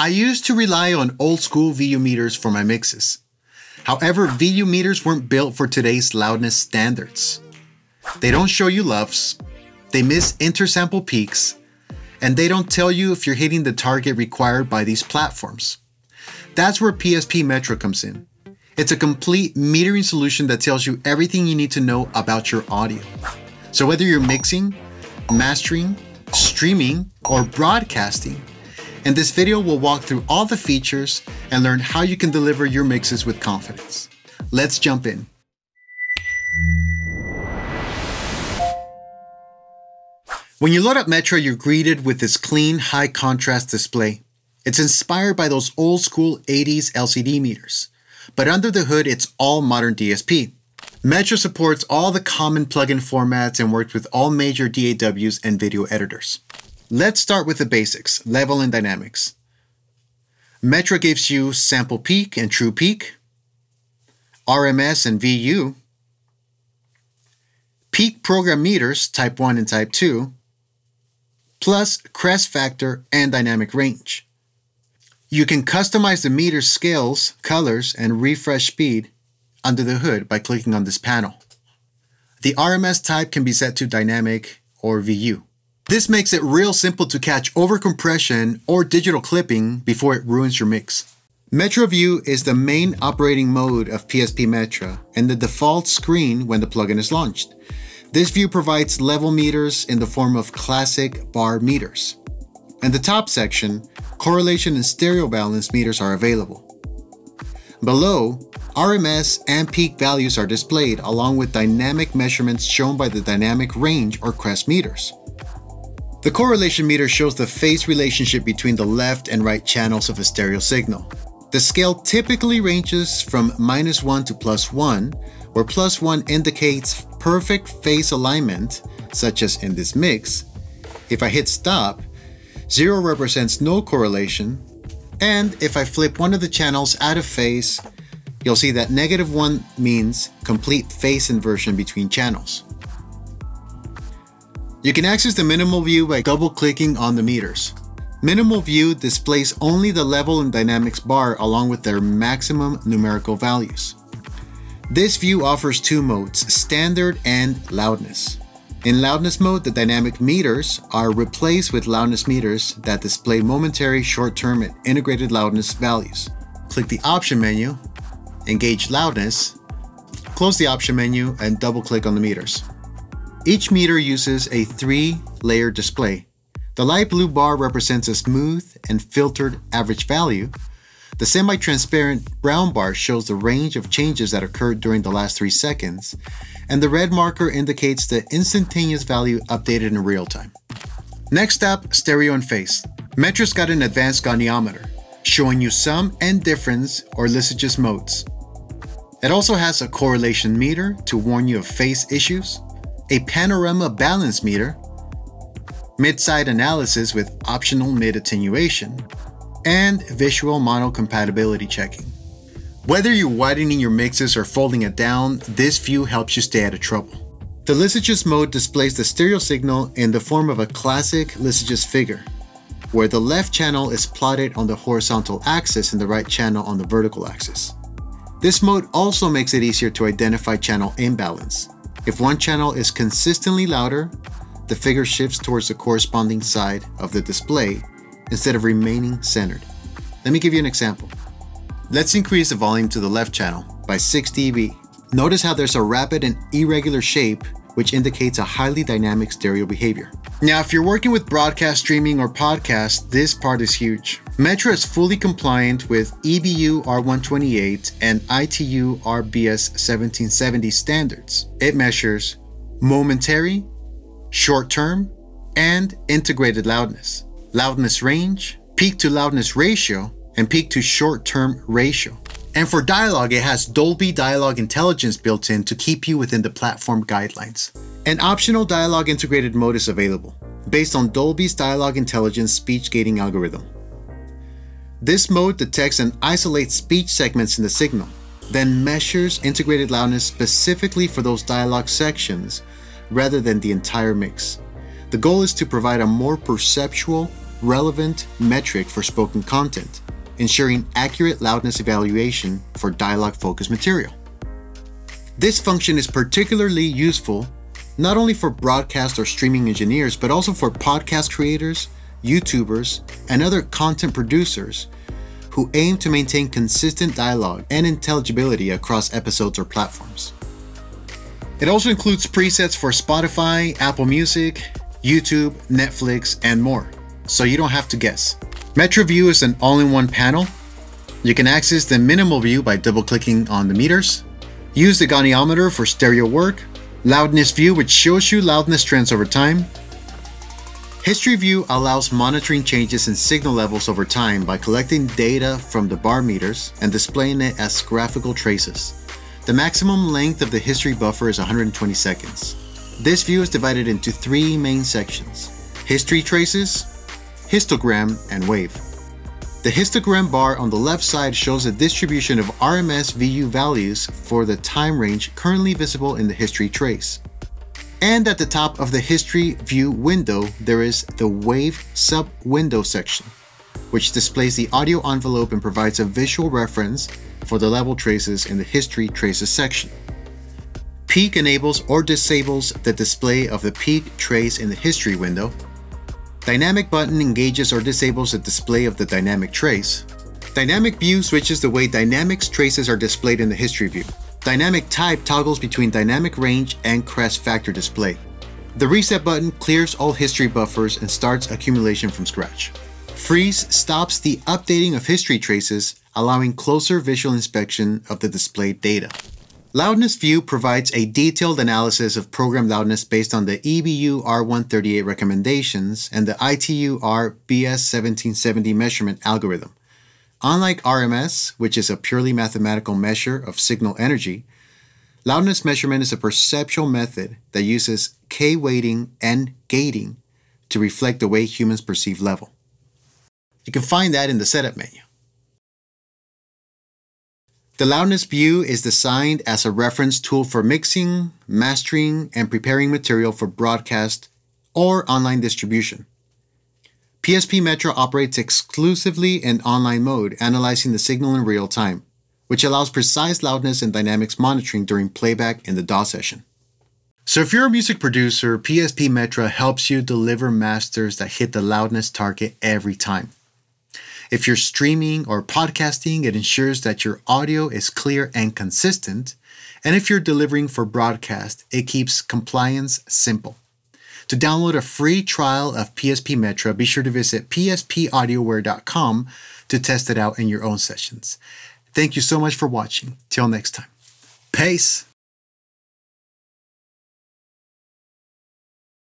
I used to rely on old school VU meters for my mixes. However, VU meters weren't built for today's loudness standards. They don't show you LUFS, they miss intersample peaks, and they don't tell you if you're hitting the target required by these platforms. That's where PSP Metra comes in. It's a complete metering solution that tells you everything you need to know about your audio. So whether you're mixing, mastering, streaming, or broadcasting, in this video we'll walk through all the features and learn how you can deliver your mixes with confidence. Let's jump in. When you load up Metra, you're greeted with this clean, high contrast display. It's inspired by those old school 80s LCD meters, but under the hood, it's all modern DSP. Metra supports all the common plugin formats and works with all major DAWs and video editors. Let's start with the basics, level and dynamics. Metra gives you sample peak and true peak, RMS and VU, peak program meters type 1 and type 2, plus crest factor and dynamic range. You can customize the meter scales, colors, and refresh speed under the hood by clicking on this panel. The RMS type can be set to dynamic or VU. This makes it real simple to catch overcompression or digital clipping before it ruins your mix. Metra View is the main operating mode of PSP Metra and the default screen when the plugin is launched. This view provides level meters in the form of classic bar meters. In the top section, correlation and stereo balance meters are available. Below, RMS and peak values are displayed along with dynamic measurements shown by the dynamic range or crest meters. The correlation meter shows the phase relationship between the left and right channels of a stereo signal. The scale typically ranges from minus 1 to plus 1, where plus 1 indicates perfect phase alignment, such as in this mix. If I hit stop, 0 represents no correlation, and if I flip one of the channels out of phase, you'll see that negative 1 means complete phase inversion between channels. You can access the minimal view by double-clicking on the meters. Minimal view displays only the level and dynamics bar along with their maximum numerical values. This view offers two modes, standard and loudness. In loudness mode, the dynamic meters are replaced with loudness meters that display momentary, short-term, and integrated loudness values. Click the option menu, engage loudness, close the option menu, and double-click on the meters. Each meter uses a three-layer display the light blue bar represents a smooth and filtered average value. The semi-transparent brown bar shows the range of changes that occurred during the last 3 seconds, and the red marker indicates the instantaneous value updated in real time. Next up, stereo and phase. Metra's got an advanced goniometer, showing you sum and difference or Lissajous modes. It also has a correlation meter to warn you of phase issues, a panorama balance meter mid-side analysis with optional mid-attenuation, and visual mono compatibility checking. Whether you're widening your mixes or folding it down, this view helps you stay out of trouble. The Lissajous mode displays the stereo signal in the form of a classic Lissajous figure, where the left channel is plotted on the horizontal axis and the right channel on the vertical axis. This mode also makes it easier to identify channel imbalance. If one channel is consistently louder, the figure shifts towards the corresponding side of the display instead of remaining centered. Let me give you an example. Let's increase the volume to the left channel by 6 dB. Notice how there's a rapid and irregular shape which indicates a highly dynamic stereo behavior. Now, if you're working with broadcast streaming or podcast, this part is huge. Metra is fully compliant with EBU R128 and ITU RBS 1770 standards. It measures momentary, short term, and integrated loudness, loudness range, peak to loudness ratio, and peak to short term ratio. And for dialogue, it has Dolby Dialogue Intelligence built in to keep you within the platform guidelines. An optional dialogue integrated mode is available, based on Dolby's Dialogue Intelligence speech gating algorithm. This mode detects and isolates speech segments in the signal, then measures integrated loudness specifically for those dialogue sections rather than the entire mix. The goal is to provide a more perceptual, relevant metric for spoken content, ensuring accurate loudness evaluation for dialogue focused material. This function is particularly useful not only for broadcast or streaming engineers, but also for podcast creators, YouTubers, and other content producers who aim to maintain consistent dialogue and intelligibility across episodes or platforms. It also includes presets for Spotify, Apple Music, YouTube, Netflix, and more, so you don't have to guess. Metra View is an all in one panel. You can access the minimal view by double clicking on the meters. Use the goniometer for stereo work, loudness view, which shows you loudness trends over time, History View allows monitoring changes in signal levels over time by collecting data from the bar meters and displaying it as graphical traces. The maximum length of the history buffer is 120 seconds. This view is divided into three main sections history traces, histogram, and wave. The histogram bar on the left side shows a distribution of RMS VU values for the time range currently visible in the history trace. And at the top of the history view window, there is the wave sub window section, which displays the audio envelope and provides a visual reference for the level traces in the history traces section. Peak enables or disables the display of the peak trace in the history window. Dynamic button engages or disables the display of the dynamic trace. Dynamic view switches the way dynamics traces are displayed in the history view. Dynamic type toggles between dynamic range and crest factor display. The reset button clears all history buffers and starts accumulation from scratch. Freeze stops the updating of history traces, allowing closer visual inspection of the displayed data. Loudness View provides a detailed analysis of program loudness based on the EBU R138 recommendations and the ITU R BS1770 measurement algorithm. Unlike RMS, which is a purely mathematical measure of signal energy, loudness measurement is a perceptual method that uses K weighting and gating to reflect the way humans perceive level. You can find that in the setup menu. The loudness view is designed as a reference tool for mixing, mastering, and preparing material for broadcast or online distribution. PSP Metra operates exclusively in online mode, analyzing the signal in real time, which allows precise loudness and dynamics monitoring during playback in the DAW session. So if you're a music producer, PSP Metra helps you deliver masters that hit the loudness target every time. If you're streaming or podcasting, it ensures that your audio is clear and consistent. And if you're delivering for broadcast, it keeps compliance simple. To download a free trial of PSP Metra, be sure to visit pspaudioware.com to test it out in your own sessions. Thank you so much for watching. Till next time. Peace.